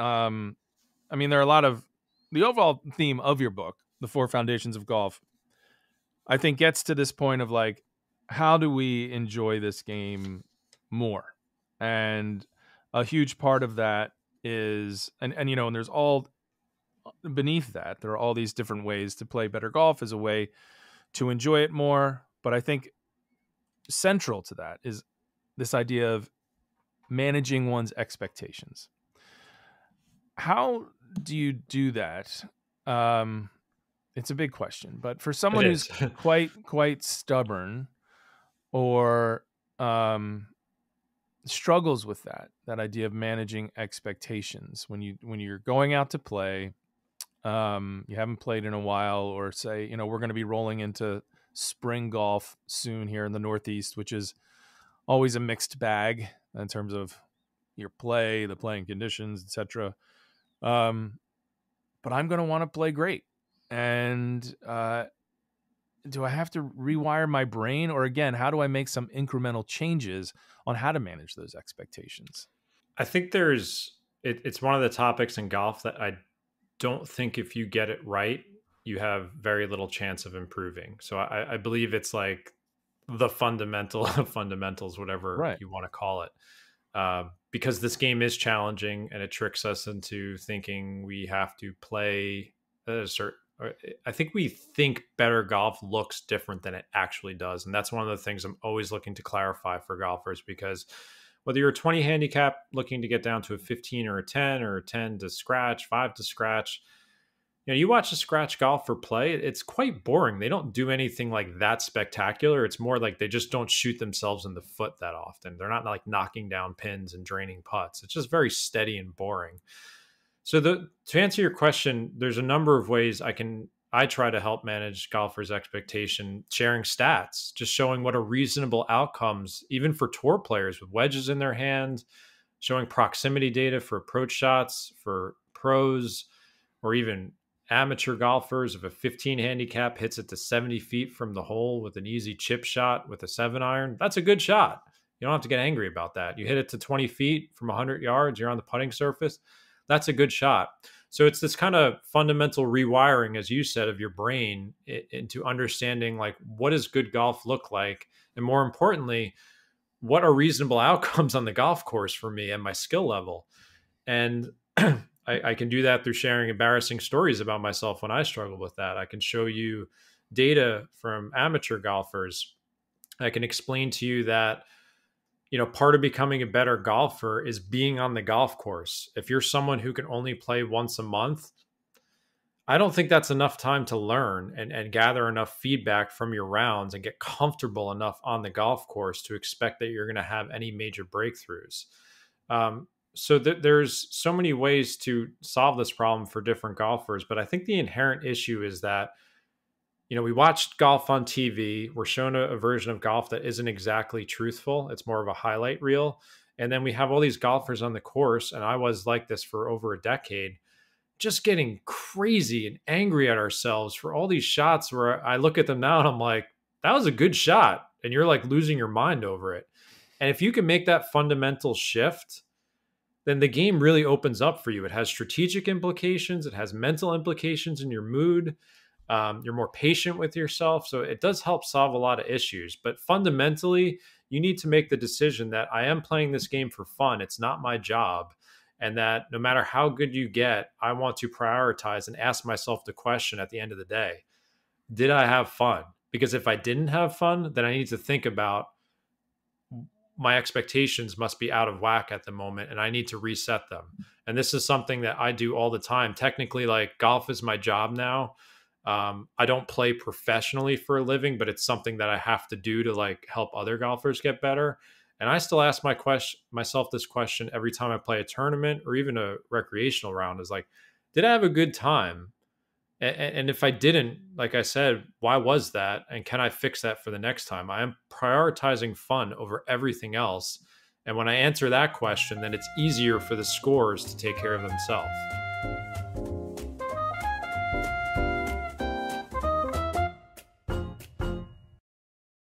um, I mean, there are a lot of the overall theme of your book, The Four Foundations of Golf, I think gets to this point of like, how do we enjoy this game more? And a huge part of that is, and, and you know, and there's all beneath that, there are all these different ways to play better golf as a way to enjoy it more. But I think central to that is this idea of managing one's expectations. How do you do that? Um, it's a big question, but for someone who's quite quite stubborn or um, struggles with that that idea of managing expectations when you when you're going out to play um, you haven't played in a while or say you know we're going to be rolling into spring golf soon here in the northeast which is always a mixed bag in terms of your play the playing conditions etc um, but i'm going to want to play great and uh, do I have to rewire my brain, or again, how do I make some incremental changes on how to manage those expectations? I think there's it, it's one of the topics in golf that I don't think if you get it right, you have very little chance of improving. So I, I believe it's like the fundamental of fundamentals, whatever right. you want to call it. Uh, because this game is challenging and it tricks us into thinking we have to play a certain eh, I think we think better golf looks different than it actually does. And that's one of the things I'm always looking to clarify for golfers because whether you're a 20 handicap looking to get down to a 15 or a 10 or a 10 to scratch, five to scratch, you know, you watch a scratch golfer play, it's quite boring. They don't do anything like that spectacular. It's more like they just don't shoot themselves in the foot that often. They're not like knocking down pins and draining putts. It's just very steady and boring. So the to answer your question, there's a number of ways I can I try to help manage golfers' expectation, sharing stats, just showing what are reasonable outcomes, even for tour players with wedges in their hand, showing proximity data for approach shots for pros, or even amateur golfers. If a 15 handicap hits it to 70 feet from the hole with an easy chip shot with a seven iron, that's a good shot. You don't have to get angry about that. You hit it to 20 feet from 100 yards, you're on the putting surface that's a good shot. So it's this kind of fundamental rewiring, as you said, of your brain into understanding like what does good golf look like, and more importantly, what are reasonable outcomes on the golf course for me and my skill level. And I, I can do that through sharing embarrassing stories about myself when I struggle with that. I can show you data from amateur golfers. I can explain to you that you know, part of becoming a better golfer is being on the golf course. If you're someone who can only play once a month, I don't think that's enough time to learn and, and gather enough feedback from your rounds and get comfortable enough on the golf course to expect that you're going to have any major breakthroughs. Um, so th- there's so many ways to solve this problem for different golfers, but I think the inherent issue is that you know, we watched golf on TV. We're shown a, a, version of golf that isn't exactly truthful. It's more of a highlight reel. And then we have all these golfers on the course, and I was like this for over a decade, just getting crazy and angry at ourselves for all these shots where I look at them now and I'm like, that was a good shot. And you're like losing your mind over it. And if you can make that fundamental shift, then the game really opens up for you. It has strategic implications, it has mental implications in your mood um, you're more patient with yourself. So it does help solve a lot of issues. But fundamentally, you need to make the decision that I am playing this game for fun. It's not my job. And that no matter how good you get, I want to prioritize and ask myself the question at the end of the day Did I have fun? Because if I didn't have fun, then I need to think about my expectations must be out of whack at the moment and I need to reset them. And this is something that I do all the time. Technically, like golf is my job now. Um, I don't play professionally for a living, but it's something that I have to do to like help other golfers get better. And I still ask my question myself this question every time I play a tournament or even a recreational round is like, did I have a good time? And, if I didn't, like I said, why was that? And can I fix that for the next time? I am prioritizing fun over everything else. And when I answer that question, then it's easier for the scores to take care of themselves.